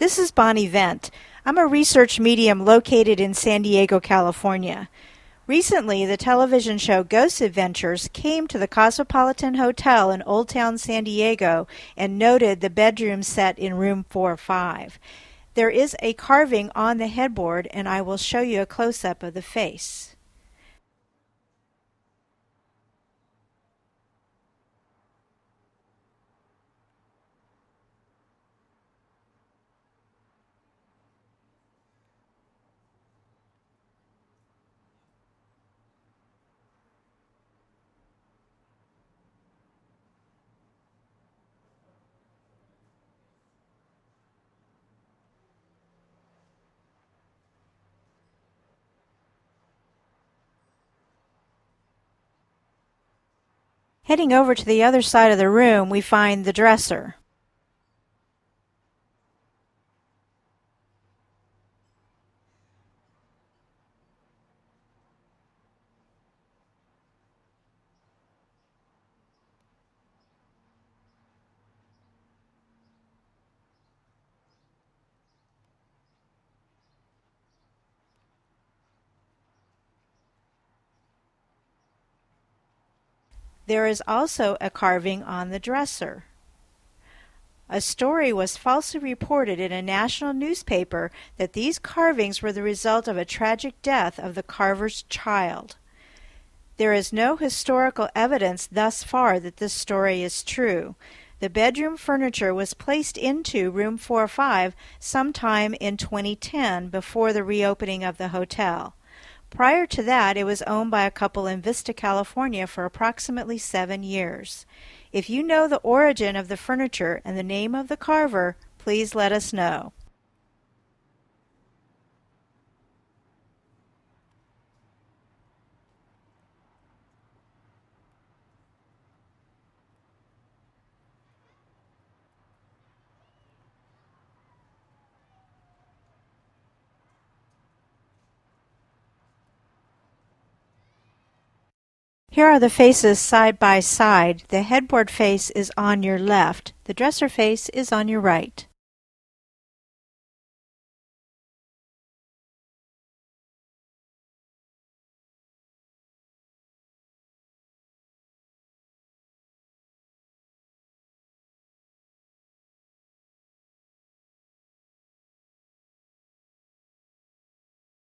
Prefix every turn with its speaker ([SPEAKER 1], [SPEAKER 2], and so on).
[SPEAKER 1] This is Bonnie Vent. I'm a research medium located in San Diego, California. Recently, the television show Ghost Adventures came to the Cosmopolitan Hotel in Old Town San Diego and noted the bedroom set in room 405. There is a carving on the headboard, and I will show you a close up of the face. Heading over to the other side of the room, we find the dresser. There is also a carving on the dresser. A story was falsely reported in a national newspaper that these carvings were the result of a tragic death of the carver's child. There is no historical evidence thus far that this story is true. The bedroom furniture was placed into room 45 sometime in 2010 before the reopening of the hotel. Prior to that, it was owned by a couple in Vista, California for approximately seven years. If you know the origin of the furniture and the name of the carver, please let us know. Here are the faces side by side. The headboard face is on your left. The dresser face is on your right.